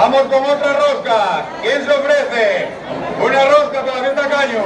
Vamos con otra rosca. ¿Quién se ofrece? Una rosca para Mirta Caño.